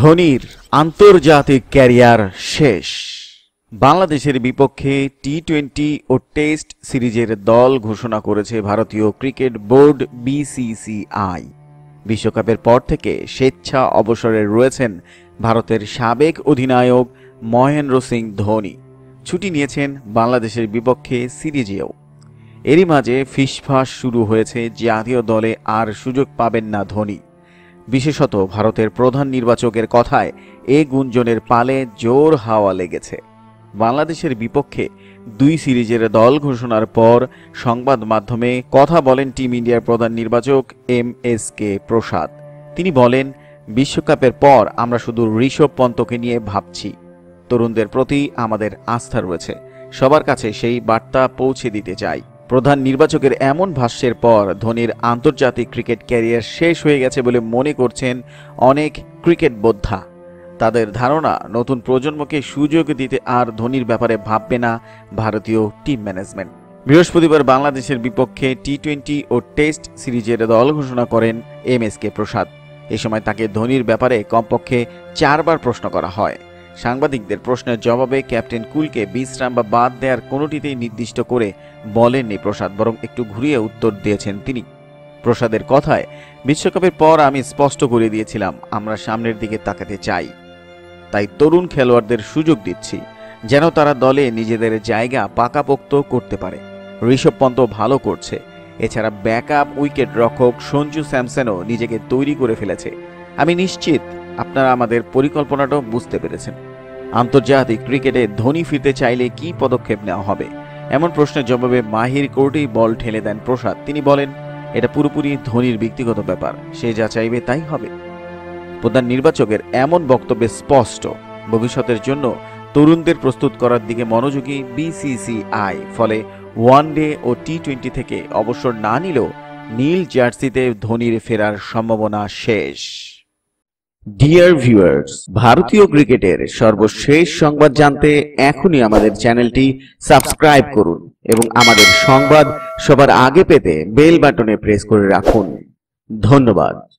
ধোনির আন্তর্জাতিক ক্যারিয়ার শেষ। বাংলাদেশের বিপক্ষে টি টোয়েন্টি ও টেস্ট সিরিজের দল ঘোষণা করেছে ভারতীয় ক্রিকেট বোর্ড বিসিসিআই বিশ্বকাপের পর থেকে স্বেচ্ছা অবসরে রয়েছেন ভারতের সাবেক অধিনায়ক মহেন্দ্র সিং ধোনি। ছুটি নিয়েছেন বাংলাদেশের বিপক্ষে সিরিজেও। এরই মাঝে ফিসফাস শুরু হয়েছে জাতীয় দলে, আর সুযোগ পাবেন না ধোনি। বিশেষত ভারতের প্রধান নির্বাচকের কথায় এ গুঞ্জনের পালে জোর হাওয়া লেগেছে। বাংলাদেশের বিপক্ষে দুই সিরিজের দল ঘোষণার পর সংবাদ মাধ্যমে কথা বলেন টিম ইন্ডিয়ার প্রধান নির্বাচক এম এস কে প্রসাদ। তিনি বলেন, বিশ্বকাপের পর আমরা শুধু ঋষভ পন্তকে নিয়ে ভাবছি। তরুণদের প্রতি আমাদের আস্থা রয়েছে। সবার কাছে সেই বার্তা পৌঁছে দিতে চাই। প্রধান নির্বাচকের এমন ভাষ্যের পর ধোনির আন্তর্জাতিক ক্রিকেট ক্যারিয়ার শেষ হয়ে গেছে বলে মনে করছেন অনেক ক্রিকেট বোদ্ধা। তাদের ধারণা, নতুন প্রজন্মকে সুযোগ দিতে আর ধোনির ব্যাপারে ভাববে না ভারতীয় টিম ম্যানেজমেন্ট। বৃহস্পতিবার বাংলাদেশের বিপক্ষে টি টোয়েন্টি ও টেস্ট সিরিজের দল ঘোষণা করেন এম এস কে প্রসাদ। এ সময় তাকে ধোনির ব্যাপারে কমপক্ষে চারবার প্রশ্ন করা হয়। সাংবাদিকদের প্রশ্নের জবাবে ক্যাপ্টেন কুলকে বিশ্রাম বা বাদ দেওয়ার কোনোটিতেই নির্দিষ্ট করে বলেননি প্রসাদ, বরং একটু ঘুরিয়ে উত্তর দিয়েছেন তিনি। প্রসাদের কথায়, বিশ্বকাপের পর আমি স্পষ্ট করে দিয়েছিলাম, আমরা সামনের দিকে তাকাতে চাই। তাই তরুণ খেলোয়াড়দের সুযোগ দিচ্ছি, যেন তারা দলে নিজেদের জায়গা পাকাপোক্ত করতে পারে। ঋষভ পন্ত ভালো করছে, এছাড়া ব্যাকআপ উইকেট রক্ষক সঞ্জু স্যামসনও নিজেকে তৈরি করে ফেলেছে। আমি নিশ্চিত আপনারা আমাদের পরিকল্পনাটাও বুঝতে পেরেছেন। আন্তর্জাতিক ক্রিকেটে ধোনি ফিরতে চাইলে কি পদক্ষেপ নেওয়া হবে? এমন প্রশ্নের জবাবে মাহির কোর্টেই বল ঠেলে দেন প্রসাদ। তিনি বলেন, এটা পুরোপুরি ধোনির ব্যক্তিগত ব্যাপার। সে যা চাইবে তাই হবে। প্রধান নির্বাচকের এমন বক্তব্যে স্পষ্ট, ভবিষ্যতের জন্য তরুণদের প্রস্তুত করার দিকে মনোযোগী বিসিসিআই ফলে ওয়ান ডে ও টি টোয়েন্টি থেকে অবসর না নিলেও নীল জার্সিতে ধোনির ফেরার সম্ভাবনা শেষ। ডিয়ার ভিউয়ার্স ভারতীয় ক্রিকেটের সর্বশেষ সংবাদ জানতে এখনই আমাদের চ্যানেলটি সাবস্ক্রাইব করুন এবং আমাদের সংবাদ সবার আগে পেতে বেল বাটনে প্রেস করে রাখুন। ধন্যবাদ।